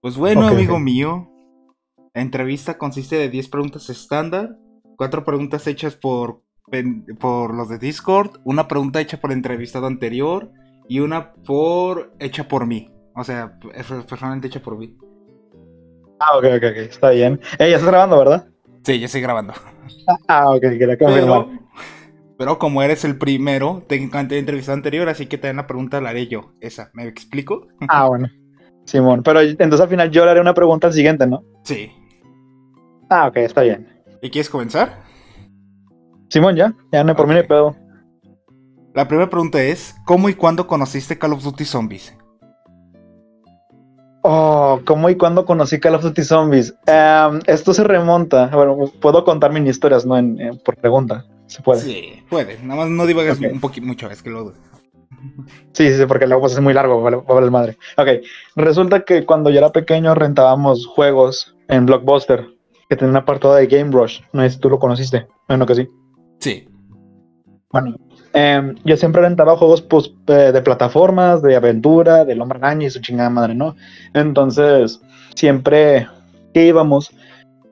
Pues bueno, amigo mío, la entrevista consiste de 10 preguntas estándar, 4 preguntas hechas por, por los de Discord, una pregunta hecha por el entrevistado anterior y una por hecha por mí. O sea, personalmente hecha por mí. Ah, ok, ok, ok, está bien. Eh, ya estás grabando, ¿verdad? Sí, ya estoy grabando. Ah, ok, quería confirmar. Pero, pero como eres el primero, te encanté la entrevista anterior, así que también la pregunta la haré yo. Esa, ¿me explico? Ah, bueno. Simón, pero entonces al final yo le haré una pregunta al siguiente, ¿no? Sí. Ah, ok, está bien. ¿Y quieres comenzar? Simón, ya, ya no hay por mí ni pedo. La primera pregunta es, ¿cómo y cuándo conociste Call of Duty Zombies? Oh, ¿cómo y cuándo conocí Call of Duty Zombies? Em, esto se remonta. Bueno, puedo contar mis historias, ¿no? En, en- por pregunta. Se puede. Sí, puede. Nada más no divagas un poquito mucho, es que lo sí, sí, porque luego pues, es muy largo, vale, madre. Ok, resulta que cuando yo era pequeño rentábamos juegos en Blockbuster, que tenía un apartado de Game Rush. No sé si tú lo conociste. Bueno, que sí. Sí. Bueno, em, yo siempre rentaba juegos pues, de plataformas, de aventura, del hombre araña y su chingada madre, ¿no? Entonces, siempre que íbamos,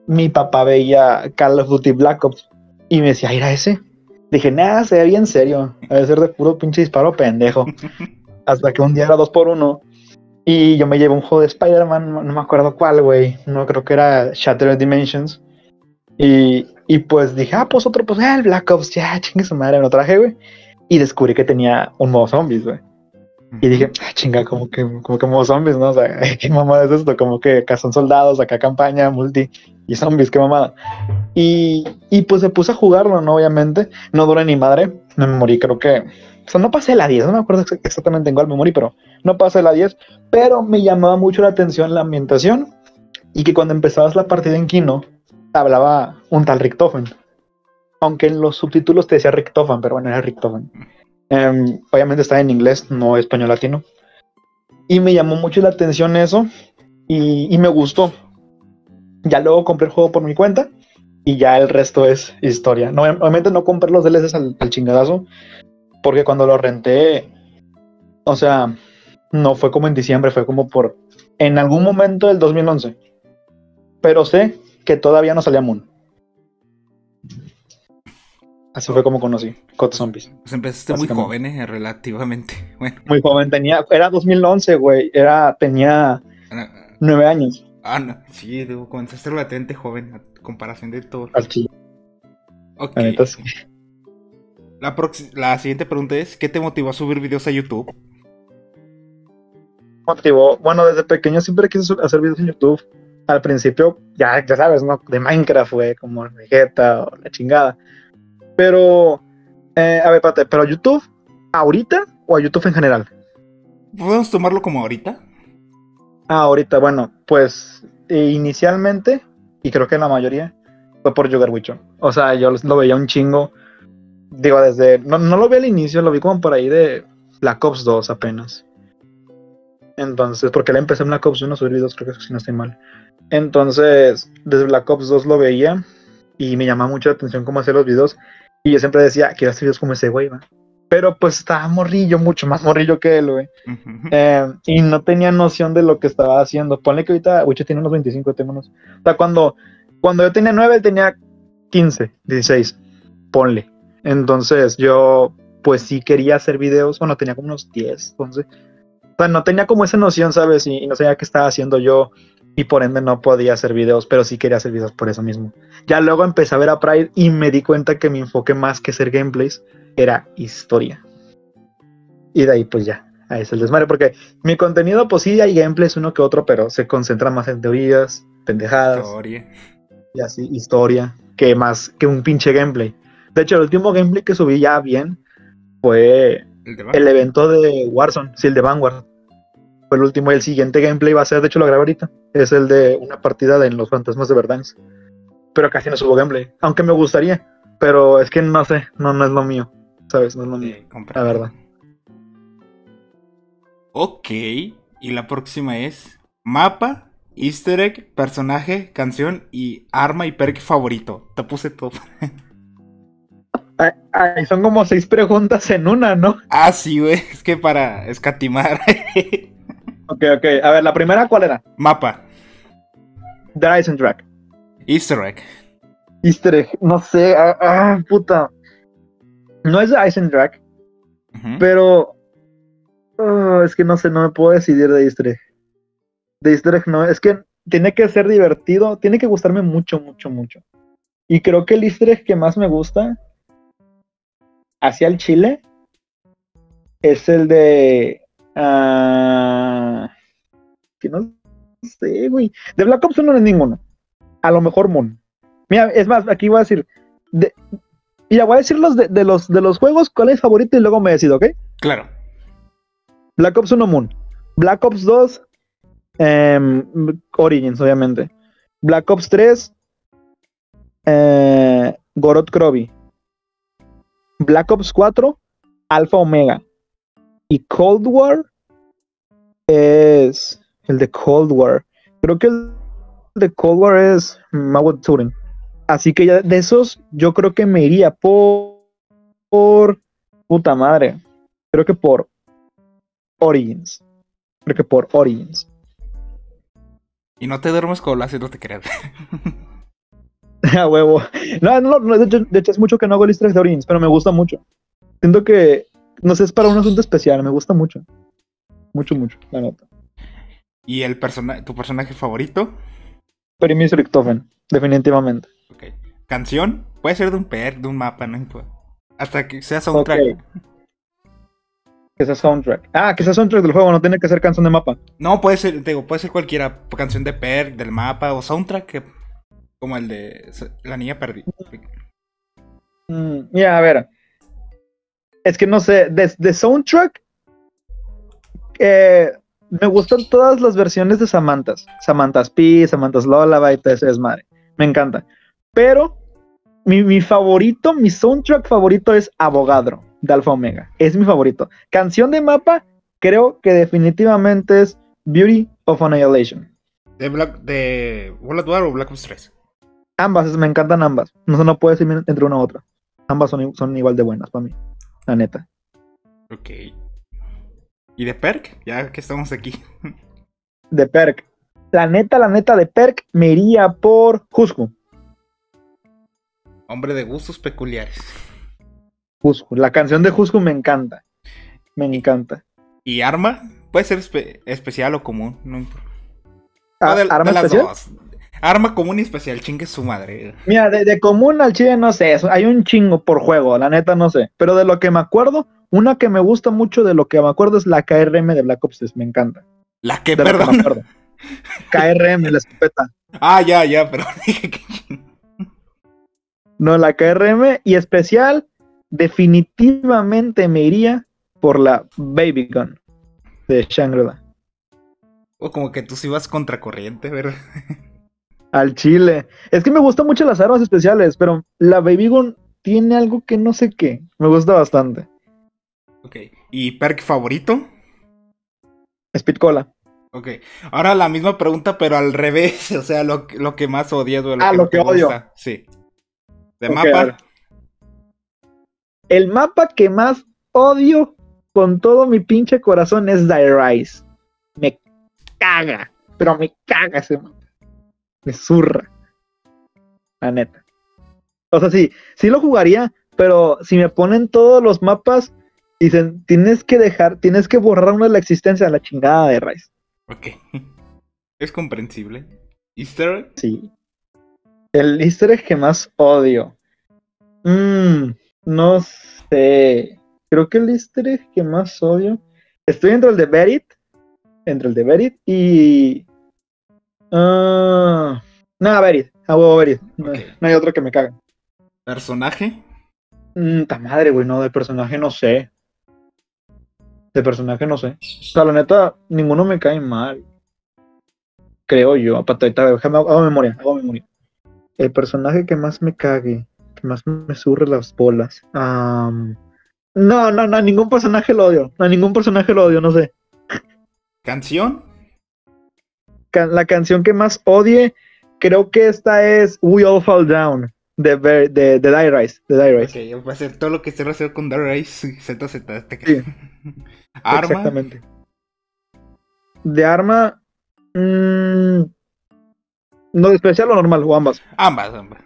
mi papá veía Call of Duty Black Ops y me decía, ¿era ese? Dije, nada, se ve bien serio, debe ser de puro pinche disparo pendejo. Hasta que un día era dos por uno y yo me llevé un juego de Spider-Man, no me acuerdo cuál, güey, no creo que era Shattered Dimensions. Y, y pues dije, ah, pues otro, pues, ah, el Black Ops, ya, chingue su madre, me lo traje, güey. Y descubrí que tenía un modo zombies, güey. Y dije, ah, chinga, como que, como que modo zombies, ¿no? O sea, ¿qué mamada es esto? Como que acá son soldados, acá campaña, multi y zombies, qué mamada. Y, y pues se puse a jugarlo, ¿no? Obviamente, no dura ni madre, me morí, creo que, o sea, no pasé la 10, no me acuerdo ex- exactamente en cuál me morí, pero no pasé la 10, pero me llamaba mucho la atención la ambientación y que cuando empezabas la partida en Kino, hablaba un tal Richtofen. Aunque en los subtítulos te decía Richtofen, pero bueno, era Richtofen. Em, obviamente está en inglés, no español latino. Y me llamó mucho la atención eso y, me gustó. Ya luego compré el juego por mi cuenta y ya el resto es historia. Obviamente no compré los DLCs al, al chingadazo porque cuando lo renté, o sea, no fue como en diciembre, fue como por en algún momento del 2011. Pero sé que todavía no salía Moon. Así fue como conocí COD Zombies. Pues empezaste muy joven, eh, relativamente. Bueno, Muy joven, tenía, era 2011, güey, era, tenía ah, nueve años. ah, no, sí, digo, comenzaste relativamente joven a comparación de todo. al chile, Ok. la siguiente pregunta es, ¿qué te motivó a subir videos a YouTube? motivó. Bueno, desde pequeño siempre quise hacer videos en YouTube. Al principio, ya, ya sabes, ¿no? De Minecraft fue como Vegeta o la chingada. Pero, eh, a ver, espérate, ¿pero YouTube ahorita o a YouTube en general? ¿Podemos tomarlo como ahorita? Ah, ahorita, bueno, pues eh, inicialmente, y creo que la mayoría, fue por Yogar Wicho. O sea, yo lo veía un chingo. Digo, desde. No, no lo vi al inicio, lo vi como por ahí de Black Ops 2 apenas. Entonces, porque le empecé en Black Ops 1 a subir videos, creo que si no estoy mal. Entonces, desde Black Ops 2 lo veía y me llamaba mucho la atención cómo hacer los videos. Y yo siempre decía, quiero hacer videos como ese güey, va. Pero pues estaba morrillo, mucho más morrillo que él, güey. Ujú. Eh, y no tenía noción de lo que estaba haciendo. Ponle que ahorita Wicho tiene unos 25, tengo unos. O sea, cuando, cuando yo tenía 9, él tenía 15, 16. Ponle. Entonces yo, pues sí quería hacer videos. Bueno, tenía como unos 10, 11. O sea, no tenía como esa noción, ¿sabes? Y, y no sabía qué estaba haciendo yo. Y por ende no podía hacer videos, pero sí quería hacer videos por eso mismo. Ya luego empecé a ver a Pride y me di cuenta que mi enfoque más que ser gameplays era historia. Y de ahí pues ya, ahí es el desmadre, porque mi contenido pues sí hay gameplays uno que otro, pero se concentra más en teorías, pendejadas Historia. y así, historia, que más que un pinche gameplay. De hecho, el último gameplay que subí ya bien fue El el evento de Warzone, sí, el de Vanguard. Fue el último y el siguiente gameplay va a ser, de hecho lo grabé ahorita, es el de una partida de los fantasmas de Verdansk. Pero casi no subo gameplay, aunque me gustaría, pero es que no sé, no, no es lo mío, ¿sabes? No es lo mío. Eh, compra- La verdad. Ok, y la próxima es mapa, easter egg, personaje, canción y arma y perk favorito. Te puse todo. Ay, ay, son como seis preguntas en una, ¿no? ah, sí, güey, es que para escatimar. Ok, ok. A ver, la primera, ¿cuál era? Mapa. The Eisendrach. Easter egg. Easter egg. No sé. Ah, ah, puta. No es de Eisendrach, Ujú. pero. ah, es que no sé, no me puedo decidir de Easter egg. De Easter egg no. Es que tiene que ser divertido. Tiene que gustarme mucho, mucho, mucho. Y creo que el Easter egg que más me gusta. Hacia el Chile. Es el de. Ah, que no sé, güey. De Black Ops 1 no es ninguno. A lo mejor Moon. Mira, es más, aquí voy a decir. De, mira, voy a decir los de, de los, de los juegos, cuál es favorito y luego me decido, ¿ok? Claro. Black Ops 1 Moon. Black Ops 2 em, Origins, obviamente. Black Ops 3 eh, Gorod Krovi. Black Ops 4 Alpha Omega. Y Cold War es el de Cold War. Creo que el de Cold War es Mawad Turing. Así que ya de esos, yo creo que me iría por, por puta madre. Creo que por Origins. Creo que por Origins. Y no te duermes con lo no te creas. A huevo. No, no, no, de hecho, de hecho es mucho que no hago egg de Origins, pero me gusta mucho. Siento que, no sé, es para un asunto especial, me gusta mucho. Mucho, mucho, la neta. ¿Y el persona tu personaje favorito? Perimis Richtofen, definitivamente. Ok. ¿Canción? Puede ser de un per, de un mapa, no. Hasta que sea soundtrack. Ok. Que sea soundtrack. Ah, que sea soundtrack del juego, no tiene que ser canción de mapa. No, puede ser, te digo, puede ser cualquiera. Canción de per, del mapa o soundtrack. que- como el de La Niña Perdida. Mm, Mira, a ver. Es que no sé, de, de soundtrack. eh, me gustan todas las versiones de Samantas. Samantas P, Samantas Lullaby, todo ese desmadre. Me encanta. Pero mi, mi favorito, mi soundtrack favorito es Abogadro de Alfa Omega. Es mi favorito. Canción de mapa, creo que definitivamente es Beauty of Annihilation. ¿De, Black, de World at War o Black Ops 3? Ambas, me encantan ambas. No, no puedo decir entre una u otra. Ambas son, son igual de buenas para mí. La neta. Ok. ¿Y de Perk? Ya que estamos aquí. de Perk. La neta, la neta de Perk me iría por Cusco. Hombre de gustos peculiares. Cusco. La canción de Cusco me encanta. Me encanta. ¿Y arma? Puede ser espe- especial o común. No importa. Ah, de- de ¿Arma las especial? dos. Arma común y especial, chingue su madre. Mira, de, de común al chile no sé. Hay un chingo por juego, la neta no sé. Pero de lo que me acuerdo, una que me gusta mucho de lo que me acuerdo es la KRM de Black Ops 3. Me encanta. La que, De lo que me perdón. acuerdo. KRM, la escopeta. Ah, ya, ya, pero dije que No, la KRM y especial, definitivamente me iría por la Baby Gun de Shangri-La. O como que tú sí vas contracorriente, ¿verdad? Al chile. Es que me gustan mucho las armas especiales, pero la Baby Gun tiene algo que no sé qué. Me gusta bastante. Ok. ¿Y perk favorito? Speed Cola. Ok. Ahora la misma pregunta, pero al revés. O sea, lo, lo que más odias o lo Ah, que, lo que odio. gusta. Sí. De mapa. El mapa que más odio con todo mi pinche corazón es Die Rise. Me caga, pero me caga ese mapa. Me zurra. La neta. O sea, sí, sí lo jugaría, pero si me ponen todos los mapas, dicen, tienes que dejar, tienes que borrar una de la existencia de la chingada de Rise. Ok. Es comprensible. Easter egg? Sí. El easter egg que más odio. Mm, no sé. Creo que el easter egg que más odio. Estoy entre el de Berit. Entre el de Berit y. Ah, no, Berit. A huevo. No, hay otro que me caga. ¿Personaje? Mm, ta madre, güey. No, de personaje no sé. De personaje no sé. O sea, la neta, ninguno me cae mal. Creo yo. Patata, déjame, hago memoria, hago memoria. El personaje que más me cague, que más me surre las bolas. Am, no, no, no, ningún personaje lo odio. A ningún personaje lo odio, no sé. ¿Canción? La canción que más odie, creo que esta es We All Fall Down de, Ver- de, de Die Rise. De Die Rise. Ok, va a ser todo lo que se relaciona con Dark Race. Z, Z, te Sí. Arma. Exactamente. de arma. mm, no, de especial o normal, o ambas. Ambas, ambas.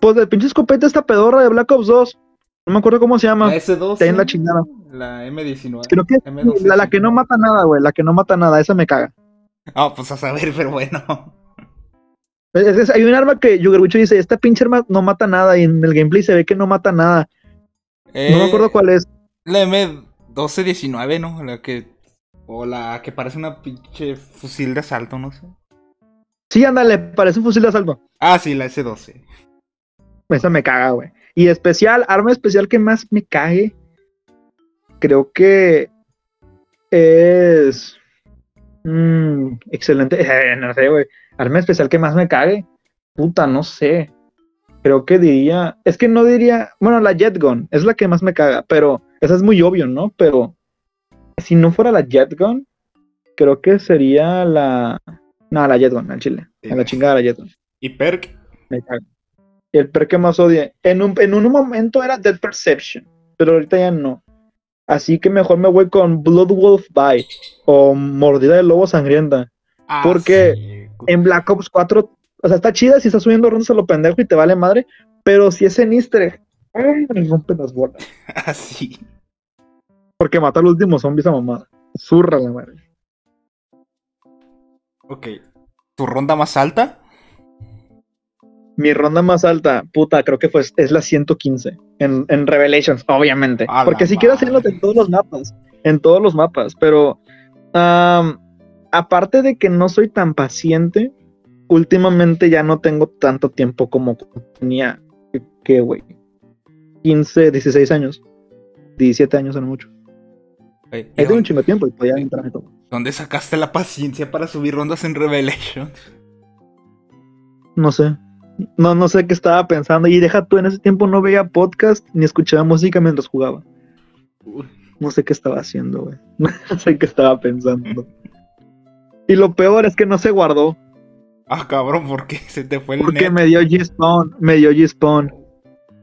Pues de pinche escopeta esta pedorra de Black Ops 2. No me acuerdo cómo se llama. La S2. Está en la chingada. La M19. Creo que es M12, la, la que no mata nada, güey. La que no mata nada, esa me caga. Ah, pues a saber, pero bueno. Es- es- hay un arma que Yugerwicho dice, esta pinche arma no mata nada y en el gameplay se ve que no mata nada. No me acuerdo Eh, cuál es. La M1219, ¿no? La que. O la que parece una pinche fusil de asalto, no sé. Sí, ándale, parece un fusil de asalto. Ah, sí, la S12. Esa me caga, güey. Y especial, arma especial que más me cague, creo que es... mm, excelente. Eh, no sé, güey. Arma especial que más me cague. Puta, no sé. Creo que diría... Es que no diría... Bueno, la Jet Gun es la que más me caga, pero esa es muy obvio, ¿no? Pero si no fuera la Jet Gun, creo que sería la... No, la Jet Gun, al chile. A la chingada la Jet Gun. Y Perk. Me caga. El per que más odie. En un, en un momento era Dead Perception, pero ahorita ya no. Así que mejor me voy con Blood Wolf Bite o Mordida de Lobo Sangrienta. Ah, Porque sí. En Black Ops 4, o sea, está chida si estás subiendo rondas a lo pendejo y te vale madre, pero si es en easter ay, me rompe las bolas. Ah, sí. Porque mata al último zombie esa mamada. Zurra la madre. Ok. ¿Tu ronda más alta? Mi ronda más alta, puta, creo que fue, es la 115 en, en Revelations, obviamente. A Porque si quiero hacerlo en todos los mapas, en todos los mapas, pero aparte de que no soy tan paciente, últimamente ya no tengo tanto tiempo como tenía, que- güey, 15, 16 años, 17 años no mucho. Eh, ¿y Ahí tengo un chingo de tiempo y podía entrar en todo. dónde sacaste la paciencia para subir rondas en Revelation? No sé. No, no sé qué estaba pensando. Y deja tú, en ese tiempo no veía podcast ni escuchaba música mientras jugaba. No sé qué estaba haciendo, güey. No sé qué estaba pensando. Y lo peor es que no se guardó. Ah, cabrón, ¿por qué se te fue el Porque net? me dio G-Spawn. Me dio G-Spawn.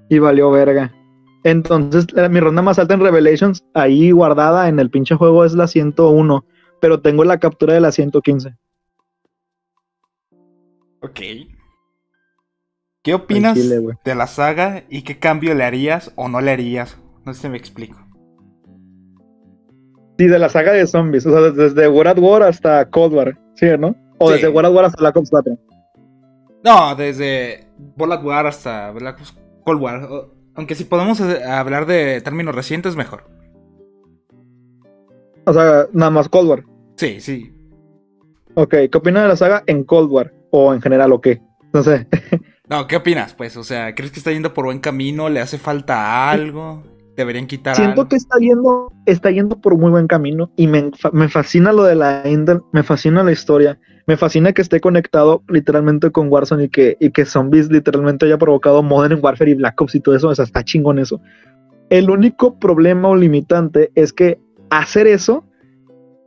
Y valió verga. Entonces, la- mi ronda más alta en Revelations, ahí guardada en el pinche juego es la 101. Pero tengo la captura de la 115. Ok. ¿Qué opinas chile, de la saga y qué cambio le harías o no le harías? No sé si me explico. Sí, de la saga de zombies. O sea, desde, World at War hasta Cold War. ¿Sí, no? O Sí. desde World at War hasta Black Ops 4. No, desde Black War hasta Black Ops Cold War. Aunque si podemos hablar de términos recientes, mejor. O sea, nada más Cold War. Sí, sí. Ok, ¿qué opinas de la saga en Cold War? O en general, o qué? No sé. No, ¿qué opinas? Pues, o sea, ¿crees que está yendo por buen camino? ¿Le hace falta algo? ¿Deberían quitar Siento algo? que está yendo, está yendo por muy buen camino y me, me fascina lo de la Intel, me fascina la historia, me fascina que esté conectado literalmente con Warzone y que, y que Zombies literalmente haya provocado Modern Warfare y Black Ops y todo eso, o sea, está chingón eso. El único problema o limitante es que hacer eso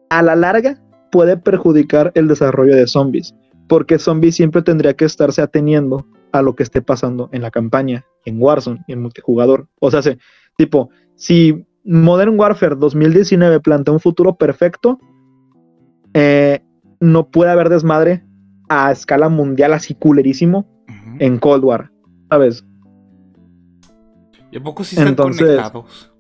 a la larga puede perjudicar el desarrollo de Zombies, porque Zombies siempre tendría que estarse ateniendo a lo que esté pasando en la campaña, en Warzone en multijugador. O sea, se, tipo, si Modern Warfare 2019 plantea un futuro perfecto, eh, no puede haber desmadre a escala mundial así culerísimo en Cold War, ¿sabes? ¿Y a poco sí están Entonces- conectados?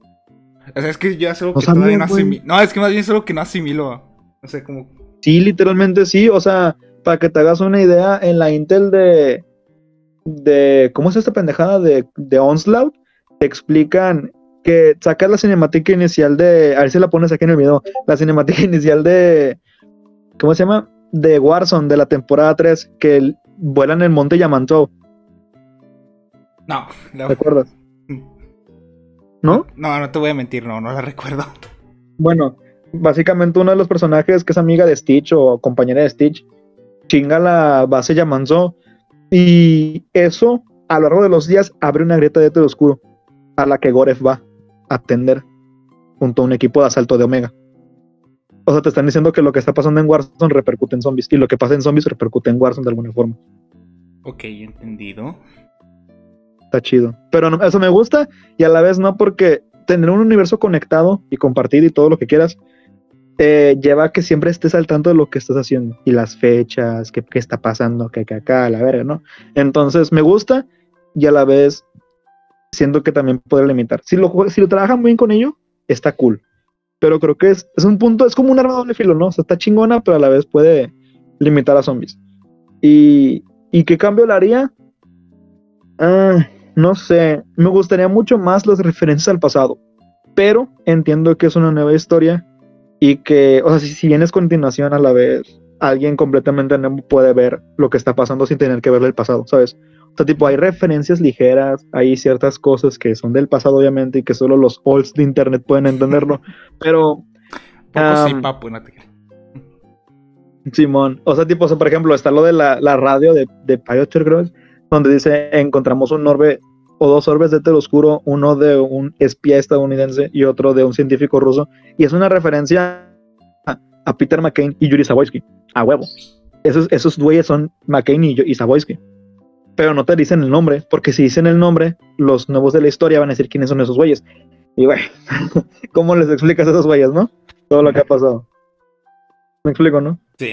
O sea, es que yo es algo que todavía no asimilo. No, es que más bien es algo que no asimilo. No sé, como... Sí, literalmente sí, o sea, para que te hagas una idea, en la Intel de, de ¿cómo es esta pendejada? De, de Onslaught, te explican que sacas la cinemática inicial de, a ver si la pones aquí en el video, la cinemática inicial de, ¿cómo se llama? De Warzone, de la temporada 3, que el- vuelan en el monte Yamantou, No, ¿te acuerdas? ¿No? No, no te voy a mentir, no, no la recuerdo. Bueno, básicamente uno de los personajes que es amiga de Stitch o compañera de Stitch chinga la base Yamanzo y eso a lo largo de los días abre una grieta de todo oscuro a la que Goref va a atender junto a un equipo de asalto de Omega. O sea, te están diciendo que lo que está pasando en Warzone repercute en zombies y lo que pasa en zombies repercute en Warzone de alguna forma. Ok, entendido. Está chido. Pero no- eso me gusta y a la vez no porque tener un universo conectado y compartido y todo lo que quieras lleva a que siempre estés al tanto de lo que estás haciendo y las fechas, qué, qué está pasando, que acá, la verga, ¿no? Entonces me gusta y a la vez siento que también puede limitar. Si lo, si lo trabajan bien con ello, está cool. Pero creo que es, es un punto, es como un arma doble filo, ¿no? O sea, está chingona, pero a la vez puede limitar a zombies. ¿Y, y qué cambio le haría? Ah, no sé, me gustaría mucho más las referencias al pasado, pero entiendo que es una nueva historia y que, o sea, si, si bien es continuación a la vez, alguien completamente nuevo puede ver lo que está pasando sin tener que verle el pasado, ¿sabes? O sea, tipo, hay referencias ligeras, hay ciertas cosas que son del pasado, obviamente, y que solo los olds de internet pueden entenderlo, pero... Poco sí, um, papu, no te. Simón, o sea, tipo, o sea, por ejemplo, está lo de la, la radio de, de Pioneer, creo, donde dice, encontramos un orbe o dos orbes de telo oscuro, uno de un espía estadounidense y otro de un científico ruso, y es una referencia a, Peter McCain y Yuri Zawoyski, a huevo. Esos, esos güeyes son McCain y, y Zawoyski. Pero no te dicen el nombre, porque si dicen el nombre, los nuevos de la historia van a decir quiénes son esos güeyes. Y bueno, ¿cómo les explicas a esos güeyes, no? Todo lo que ha pasado. ¿Me explico, no? Sí,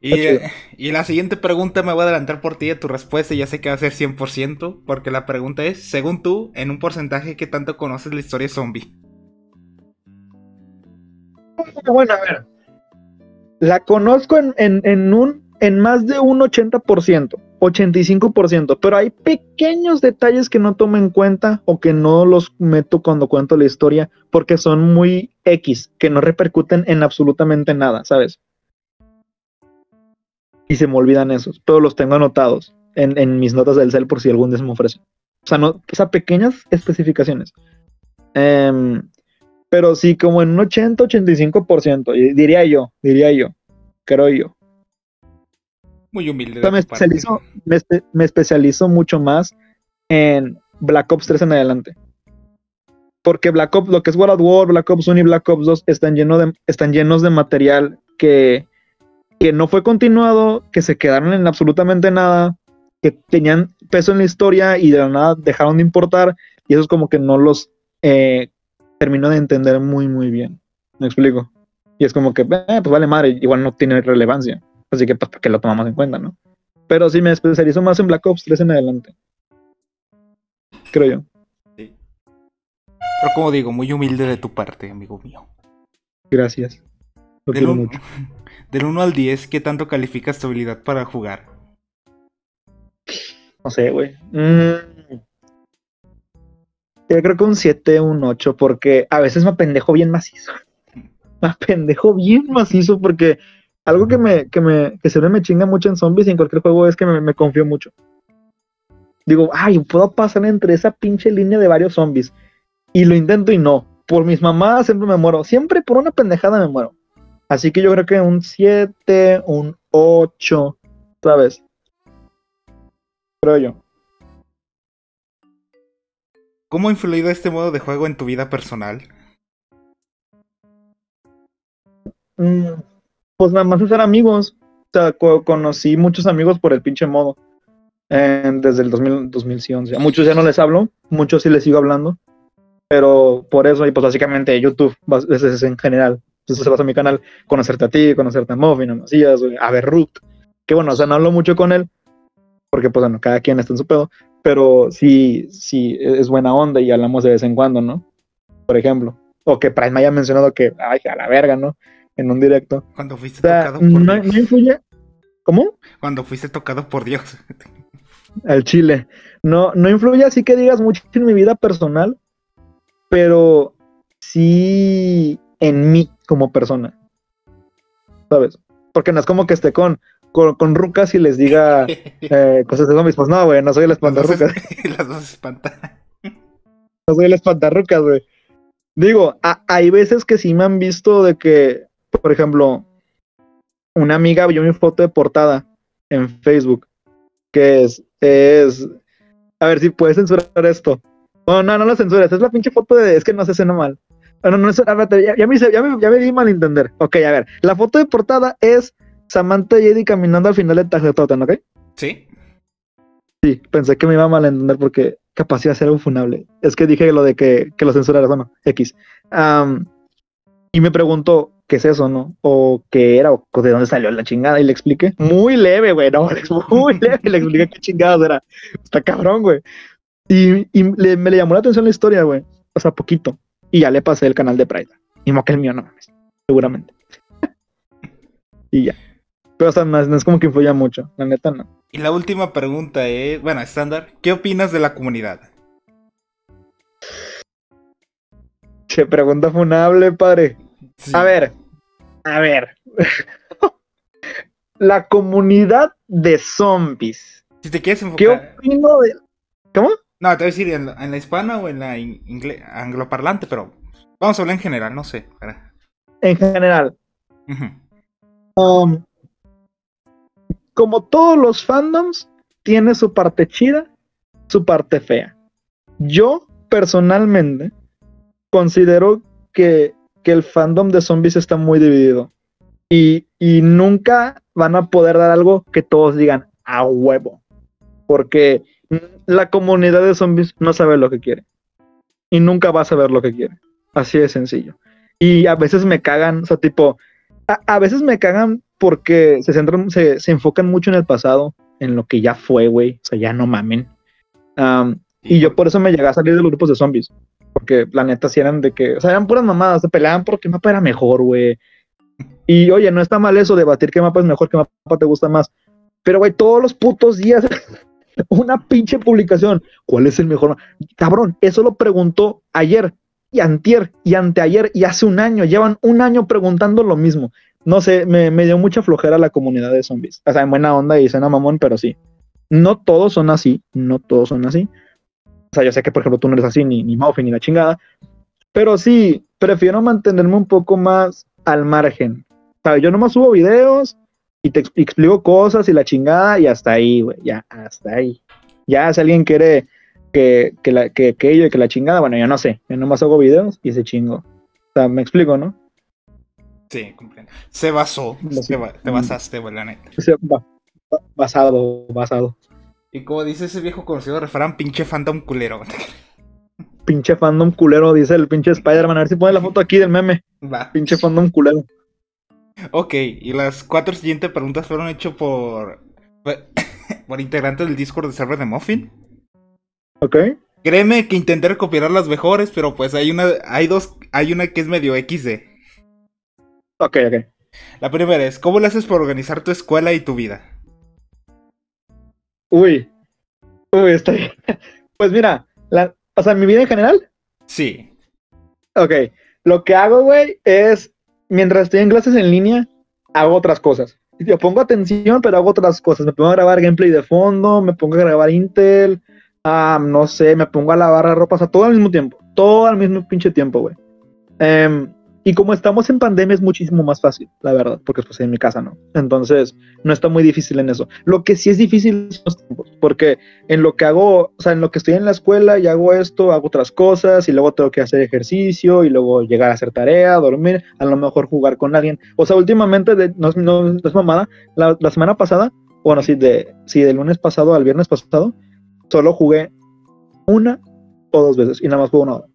y, la siguiente pregunta me voy a adelantar por ti a tu respuesta y ya sé que va a ser 100%, porque la pregunta es, según tú, en un porcentaje, ¿qué tanto conoces la historia zombie? Bueno, a ver. La conozco en, en, en un en más de un 80%, 85%, pero hay pequeños detalles que no tomo en cuenta o que no los meto cuando cuento la historia porque son muy X, que no repercuten en absolutamente nada, ¿sabes? Y se me olvidan esos, pero los tengo anotados en, en mis notas del cel por si algún día se me ofrece. O sea, no, o sea pequeñas especificaciones. Em, pero sí, como en un 80-85%, y diría yo, diría yo, creo yo. Muy humilde. O sea, me especializo, me, espe- me especializo mucho más en Black Ops 3 en adelante. Porque Black Ops, lo que es World at War, Black Ops 1 y Black Ops 2 están, lleno de, están llenos de material que, que no fue continuado, que se quedaron en absolutamente nada, que tenían peso en la historia y de la nada dejaron de importar. Y eso es como que no los eh, termino de entender muy, muy bien. ¿Me explico? Y es como que, eh, pues vale madre, igual no tiene relevancia. Así que, pues, ¿para qué lo tomamos en cuenta, no? Pero sí me especializo más en Black Ops 3 en adelante. Creo yo. Sí. Pero como digo, muy humilde de tu parte, amigo mío. Gracias. Lo quiero mucho. Del 1 al 10, ¿qué tanto calificas tu habilidad para jugar? No sé, güey. Mm. Yo creo que un 7, un 8, porque a veces me apendejo bien macizo. Me apendejo bien macizo porque algo que me, que me, que siempre me chinga mucho en zombies y en cualquier juego es que me, confío mucho. Digo, ay, puedo pasar entre esa pinche línea de varios zombies. Y lo intento y no. Por mis mamadas siempre me muero. Siempre por una pendejada me muero. Así que yo creo que un 7, un 8, ¿sabes? Creo yo. ¿Cómo ha influido este modo de juego en tu vida personal? Mm, pues nada más hacer amigos. O sea, co- conocí muchos amigos por el pinche modo. eh, desde el 2000, 2011. A muchos ya no les hablo, muchos sí les sigo hablando. Pero por eso, y pues básicamente YouTube, es en general. Entonces se basa en mi canal, conocerte a ti, conocerte a Muffin, a Macías, a Berrut. Que bueno, o sea, no hablo mucho con él, porque pues bueno, cada quien está en su pedo. Pero sí, sí, es buena onda y hablamos de vez en cuando, ¿no? Por ejemplo. O que Prime me haya mencionado que, ay, a la verga, ¿no? En un directo. Cuando fuiste O sea, tocado por no, Dios. no influye. ¿Cómo? Cuando fuiste tocado por Dios. Al chile. No, no influye así que digas mucho en mi vida personal, pero sí en mí como persona. ¿Sabes? Porque no es como que esté con, con, con rucas y les diga eh, cosas de zombies. Pues no, güey, no soy el espantarrucas. las dos espantan. No soy el espantarrucas, güey. Digo, a- hay veces que sí me han visto de que, por ejemplo, una amiga vio mi foto de portada en Facebook, que es, es, a ver si puedes censurar esto. No, no, no lo censures, es la pinche foto de, es que no se suena mal. No, no, no, es- espérate, ya, ya me, hice- ya, me, ya me di malentender. Ok, a ver, la foto de portada es Samantha y Eddie caminando al final de Tajetotan, ¿ok? ¿Sí? Sí, pensé que me iba a malentender porque capaz iba a ser algo funable. Es que dije lo de que, que lo censurara, bueno, X. Y me preguntó, ¿qué es eso, no? O qué era, o de dónde salió la chingada. Y le expliqué, muy leve, güey, no, muy leve. Le expliqué qué chingadas era. Está cabrón, güey. Y, y le- me le llamó la atención la historia, güey. O sea, poquito. Y ya le pasé el canal de Pride. Y no que el mío, no mames. Seguramente. y ya. Pero, o sea, no es, no es como que influya mucho. La neta, no. Y la última pregunta es, bueno, estándar, ¿qué opinas de la comunidad? Che, pregunta funable, padre. Sí. A ver, a ver. la comunidad de zombies. Si te quieres ¿Qué enfocar... opino de...? ¿Cómo? No, te voy a decir en la, en la hispana o en la in- ingle- angloparlante, pero vamos a hablar en general, no sé. En general. Um, como todos los fandoms, tiene su parte chida, su parte fea. Yo, personalmente, considero que, que el fandom de zombies está muy dividido. Y, y nunca van a poder dar algo que todos digan a huevo. Porque la comunidad de zombies no sabe lo que quiere. Y nunca va a saber lo que quiere. Así de sencillo. Y a veces me cagan, o sea, tipo, a, a veces me cagan porque se centran, se, se enfocan mucho en el pasado, en lo que ya fue, güey. O sea, ya no mamen. Am, y yo por eso me llegué a salir de los grupos de zombies. Porque la neta sí eran de que, o sea, eran puras mamadas, se peleaban porque el mapa era mejor, güey. Y oye, no está mal eso, debatir qué mapa es mejor, qué mapa te gusta más. Pero, güey, todos los putos días, una pinche publicación. ¿Cuál es el mejor? Cabrón, eso lo preguntó ayer, y antier, y anteayer, y hace un año. Llevan un año preguntando lo mismo. No sé, me, me dio mucha flojera la comunidad de zombies. O sea, en buena onda y suena mamón, pero sí. No todos son así, no todos son así. O sea, yo sé que, por ejemplo, tú no eres así, ni, ni ni la chingada. Pero sí, prefiero mantenerme un poco más al margen. O sea, yo nomás subo videos y te ex- explico cosas y la chingada y hasta ahí, güey. Ya, hasta ahí. Ya si alguien quiere que, que, la, que, que ello y que la chingada, bueno, yo no sé. Yo nomás hago videos y se chingo. O sea, me explico, ¿no? Sí, comprendo. Se basó, se ba- te basaste, güey, la neta. Ba- ba- basado, basado. Y como dice ese viejo conocido refrán, pinche fandom culero. Pinche fandom culero, dice el pinche Spider-Man. A ver si pone la foto aquí del meme. Va. Pinche fandom culero. Ok, y las cuatro siguientes preguntas fueron hechas por, por integrantes del Discord de server de Muffin. ¿Ok? Créeme que intenté recopilar las mejores, pero pues hay una, hay dos, hay una que es medio XD. Ok, ok. La primera es, ¿cómo le haces para organizar tu escuela y tu vida? Uy. Uy, está bien. Pues mira, la, o sea, mi vida en general. Sí. Ok. Lo que hago, güey, es mientras estoy en clases en línea, hago otras cosas. Yo pongo atención, pero hago otras cosas. Me pongo a grabar gameplay de fondo, me pongo a grabar Intel, ah, no sé, me pongo a lavar la ropa, o sea, todo al mismo tiempo. Todo al mismo pinche tiempo, güey. Em, y como estamos en pandemia es muchísimo más fácil, la verdad, porque pues en mi casa no. Entonces, no está muy difícil en eso. Lo que sí es difícil son los tiempos, porque en lo que hago, o sea, en lo que estoy en la escuela y hago esto, hago otras cosas y luego tengo que hacer ejercicio y luego llegar a hacer tarea, dormir, a lo mejor jugar con alguien. O sea, últimamente, de- no, no- no es mamada, la, la semana pasada, bueno, sí, de, sí, del lunes pasado al viernes pasado, solo jugué una o dos veces y nada más jugué una hora.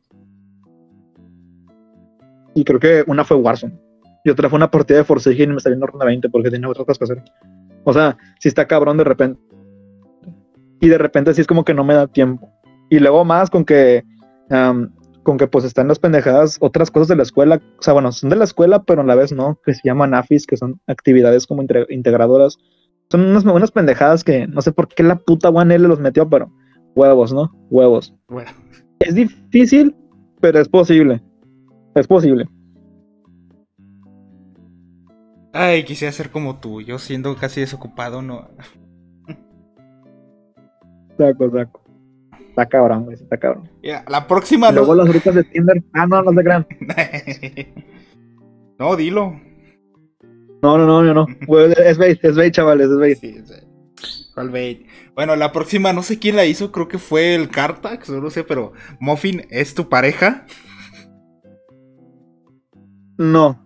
Y creo que una fue Warzone. Y otra fue una partida de Forsaken y me salió en ronda 20 porque tenía otras cosas que hacer. O sea, si está cabrón de repente. Y de repente sí es como que no me da tiempo. Y luego más con que, am, con que pues están las pendejadas, otras cosas de la escuela. O sea, bueno, son de la escuela, pero a la vez no, que se llaman AFIS, que son actividades como integradoras. Son unas, unas pendejadas que no sé por qué la puta One L los metió, pero huevos, ¿no? Huevos. Bueno, Es difícil, pero es posible. Es posible. ay, quisiera ser como tú. Yo siendo casi desocupado, no. Saco, saco. Está cabrón, güey, está cabrón. Ya, la próxima. Luego las rutas de Tinder. Ah, no, no se crean. no, dilo. No, no, no, no, no. Es bait, es bait, chavales, es bait. Sí, sí. ¿Cuál bait? Bueno, la próxima no sé quién la hizo, creo que fue el Cartax, no lo sé, pero Muffin es tu pareja, No.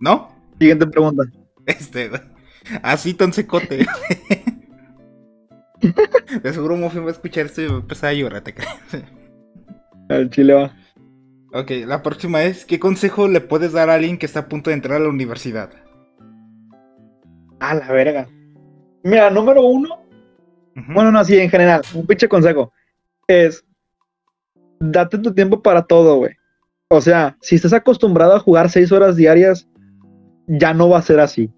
¿no? Siguiente pregunta. Este, así tan secote. De seguro Muffin va a escuchar esto y va a empezar a llorar, te crees. El chile va. Ok, la próxima es, ¿qué consejo le puedes dar a alguien que está a punto de entrar a la universidad? A la verga. Mira, número uno, bueno, no, sí, en general, un pinche consejo es, date tu tiempo para todo, güey. O sea, si estás acostumbrado a jugar seis horas diarias, ya no va a ser así.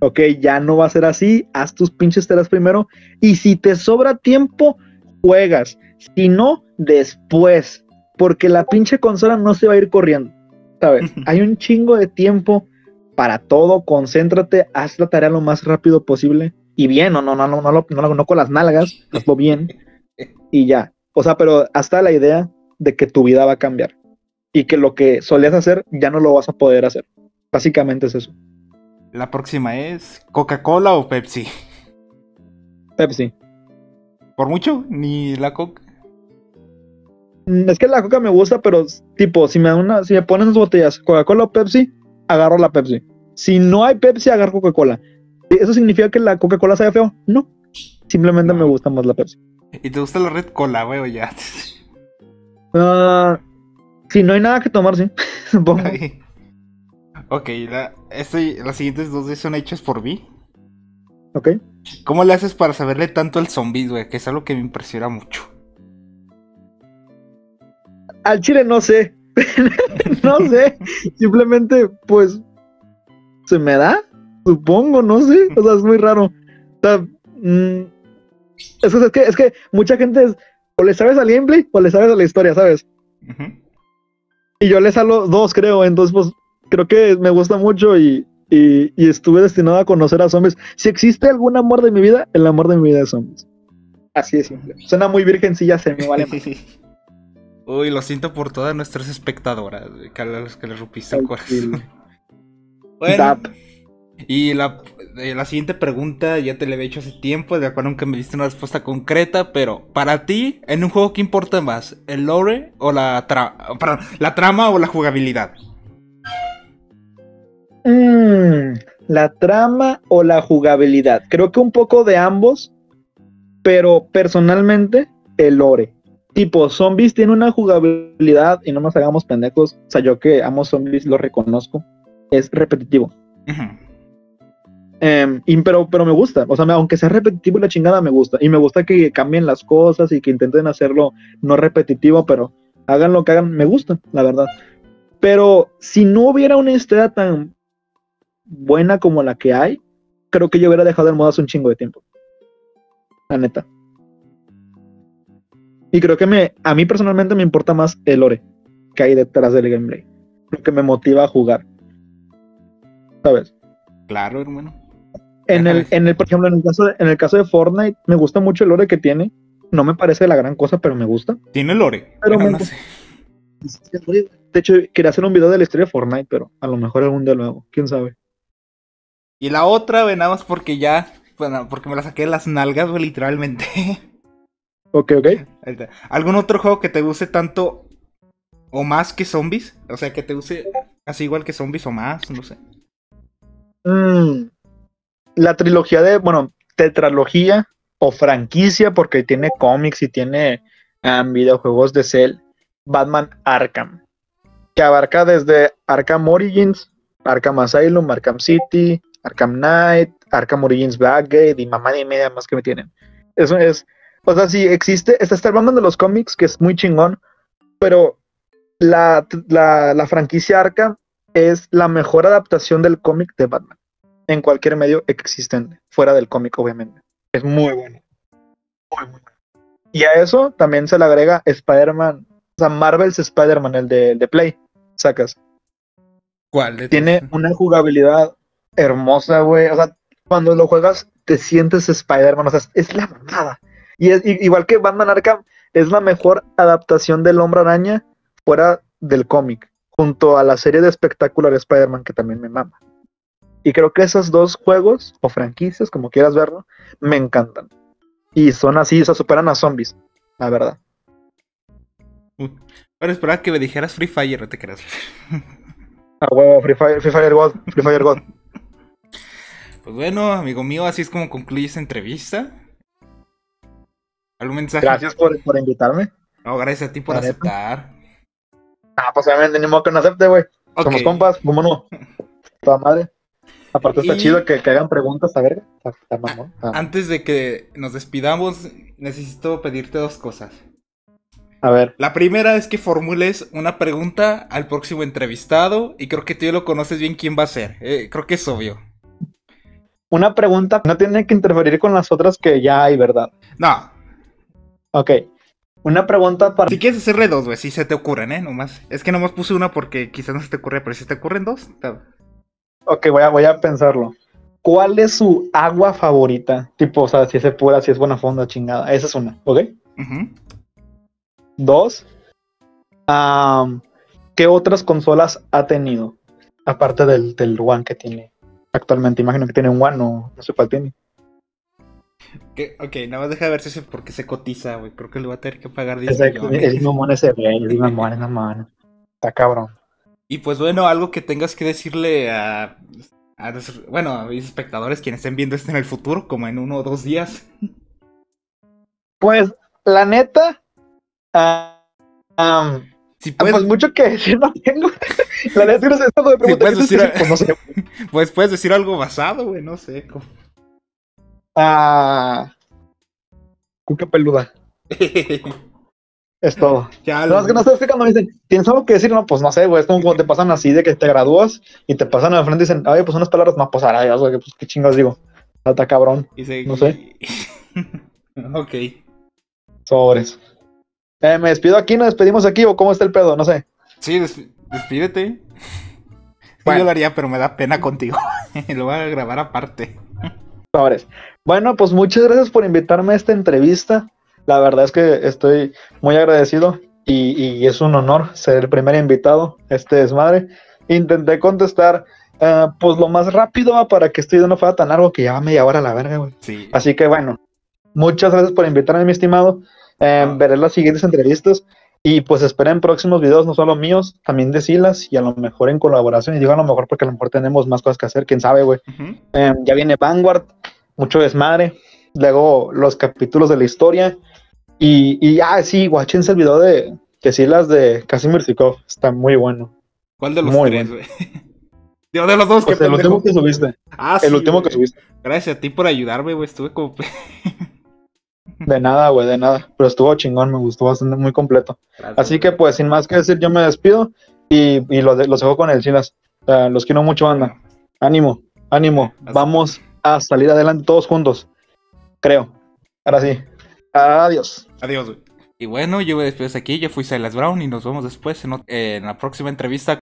Ok, ya no va a ser así. Haz tus pinches telas primero. Y si te sobra tiempo, juegas. Si no, después. Porque la pinche consola no se va a ir corriendo. ¿Sabes? Hay un chingo de tiempo para todo. Concéntrate, haz la tarea lo más rápido posible. Y bien, no, no, no, no, no, no, no, no con las nalgas, hazlo bien. Y ya. O sea, pero hasta la idea de que tu vida va a cambiar. Y que lo que solías hacer ya no lo vas a poder hacer. Básicamente es eso. La próxima es Coca-Cola o Pepsi. Pepsi. ¿Por mucho? ¿Ni la Coca? Mm, es que la Coca me gusta, pero tipo, si me dan una, si me ponen dos botellas, Coca-Cola o Pepsi, agarro la Pepsi. Si no hay Pepsi, agarro Coca-Cola. ¿Eso significa que la Coca-Cola sabe feo? No. Simplemente me gusta más la Pepsi. ¿Y te gusta la Red Cola, güey, ya? Uh, si no hay nada que tomar, sí. Supongo. Ok, la, este, las siguientes dos son hechas por mí. Ok. ¿Cómo le haces para saberle tanto al zombie, güey? Que es algo que me impresiona mucho. Al chile no sé. no sé. Simplemente, pues, se me da. Supongo, no sé. O sea, es muy raro. O sea, mm, es, que, es que mucha gente es, o le sabes al gameplay o le sabes a la historia, ¿sabes? Y yo le salgo dos, creo. Entonces, pues, creo que me gusta mucho y, estuve destinado a conocer a zombies. Si existe algún amor de mi vida, el amor de mi vida es zombies. Así simple. Suena muy virgencilla, se me vale. Uy, lo siento por todas nuestras espectadoras, que a las que le rompiste el corazón. bueno, y la, eh, la, siguiente pregunta ya te la había hecho hace tiempo, de acuerdo que me diste una respuesta concreta, pero para ti, en un juego, ¿qué importa más? ¿El lore o la, perdón, la trama o la jugabilidad? Mm, la trama o la jugabilidad. Creo que un poco de ambos, pero personalmente el lore. Tipo, zombies tiene una jugabilidad y no nos hagamos pendejos. O sea, yo que amo zombies lo reconozco. Es repetitivo. Em, pero, pero me gusta. O sea, aunque sea repetitivo la chingada, me gusta. Y me gusta que cambien las cosas y que intenten hacerlo no repetitivo, pero hagan lo que hagan. Me gusta, la verdad. Pero si no hubiera una historia tan buena como la que hay, creo que yo hubiera dejado el modo hace un chingo de tiempo. La neta. Y creo que me, a mí personalmente me importa más el lore que hay detrás del gameplay. Lo que me motiva a jugar. ¿Sabes? Claro, hermano. En el, en el, por ejemplo, en el caso de, en el caso de Fortnite, me gusta mucho el lore que tiene. No me parece la gran cosa, pero me gusta. Tiene lore. Pero no sé. De hecho, quería hacer un video de la historia de Fortnite, pero a lo mejor algún día lo hago. ¿Quién sabe? Y la otra, ve, nada más porque ya, bueno, porque me la saqué de las nalgas, güey, literalmente. Ok, ok. ¿Algún otro juego que te guste tanto o más que zombies? O sea, que te use así igual que zombies o más, no sé. Mm, la trilogía de, bueno, tetralogía o franquicia, porque tiene cómics y tiene videojuegos de Cell, Batman Arkham, que abarca desde Arkham Origins, Arkham Asylum, Arkham City, Arkham Knight, Arkham Origins Blackgate y mamá y media más que me tienen. Eso es, o sea, sí existe, está, está el Batman de los cómics, que es muy chingón, pero la, la, franquicia Arkham es la mejor adaptación del cómic de Batman en cualquier medio existente, fuera del cómic, obviamente. Es muy bueno. Muy, muy bueno. Y a eso también se le agrega Spider-Man, o sea, Marvel's Spider-Man, el de, de Play, sacas. ¿Cuál? Tiene una jugabilidad hermosa, güey. O sea, cuando lo juegas te sientes Spider-Man, o sea, es la mamada. Y es igual que Batman Arkham, es la mejor adaptación del Hombre Araña fuera del cómic, junto a la serie de espectacular Spider-Man que también me mama. Y creo que esos dos juegos, o franquicias, como quieras verlo, me encantan. Y son así, o sea, superan a zombies, la verdad. Pero esperaba que me dijeras Free Fire, no te creas. Ah, huevo, Free Fire, Free Fire God, Free Fire God. Pues bueno, amigo mío, así es como concluye esta entrevista. ¿Algún mensaje? Gracias por, invitarme. No, gracias a ti por aceptar. Ah, pues obviamente ni modo que no acepte, güey. Somos compas, ¿cómo no? Toda madre. Aparte está Y- chido que, que hagan preguntas, a ver. Está, mamón. Ah, Antes de que nos despidamos, necesito pedirte dos cosas. a ver, La primera es que formules una pregunta al próximo entrevistado y creo que tú ya lo conoces bien quién va a ser. Eh, creo que es obvio. una pregunta. No tiene que interferir con las otras que ya hay, ¿verdad? No, Ok. Una pregunta para. si quieres hacerle dos, güey, si se te ocurren, ¿eh? Nomás. Es que nomás puse una porque quizás no se te ocurre, pero si te ocurren dos, Ok, voy a, voy a pensarlo. ¿Cuál es su agua favorita? Tipo, o sea, si es pura, si es buena fonda, chingada. Esa es una, ¿ok? Dos. ¿Qué otras consolas ha tenido? Aparte del, del One que tiene actualmente. Imagino que tiene un One o no sé cuál tiene. Que- ok, nada más deja de ver si se, porque se cotiza, güey. Creo que le va a tener que pagar 10 Ese- millones. Es mamón ese güey, es mamón, es mamón. Está cabrón. Y pues bueno, algo que tengas que decirle a, a los- bueno, a mis espectadores quienes estén viendo esto en el futuro, como en uno o dos días. Pues, la neta. ah, am, Si pues, mucho que decir no tengo. La neta no sé esto puedes decir- pues no sé. pues puedes decir algo basado, güey, no sé. como- Ah, cuca peluda. Es todo. ya, No, es que no sé, es que cuando me dicen, ¿tienes algo que decir? No, pues no sé, güey. Es como cuando te pasan así de que te gradúas y te pasan al frente y dicen, ay, pues unas palabras más, pues ahora güey, pues qué chingos digo. Está cabrón. No sé. ok. Sobres. Eh, ¿Me despido aquí? ¿Nos despedimos aquí o cómo está el pedo? No sé. Sí, des- despídete. Sí, Bueno. Yo lo haría, pero me da pena contigo. lo voy a grabar aparte. Sobres. Bueno, pues muchas gracias por invitarme a esta entrevista. La verdad es que estoy muy agradecido y, y es un honor ser el primer invitado a este desmadre. Intenté contestar eh, pues lo más rápido para que este video no fuera tan largo que ya va media hora a la verga, güey. Sí. Así que bueno, muchas gracias por invitarme, mi estimado. Eh, Ah. Veré las siguientes entrevistas y pues esperen próximos videos, no solo míos, también de Silas y a lo mejor en colaboración. Y digo a lo mejor porque a lo mejor tenemos más cosas que hacer, quién sabe, güey. Ujú. Eh, ya viene Vanguard, mucho desmadre. Luego los capítulos de la historia. Y, y ah, sí, guáchense el video de, de Silas de Casimir Sikov. Está muy bueno. ¿Cuál de los Muy tres, güey? Digo, de los dos, Pues que el último que subiste. Ah, el sí, último que subiste. Gracias a ti por ayudarme, güey. Estuve como. De nada, güey, de nada. Pero estuvo chingón, me gustó bastante, muy completo. Así que pues sin más que decir, yo me despido y, y los, los dejo con el Silas. Los quiero mucho, banda. Ánimo, ánimo. Vamos a salir adelante todos juntos. Creo. Ahora sí. Adiós. Adiós, güey. Y bueno, yo despido hasta aquí. Yo fui Silas Brown y nos vemos después en la próxima entrevista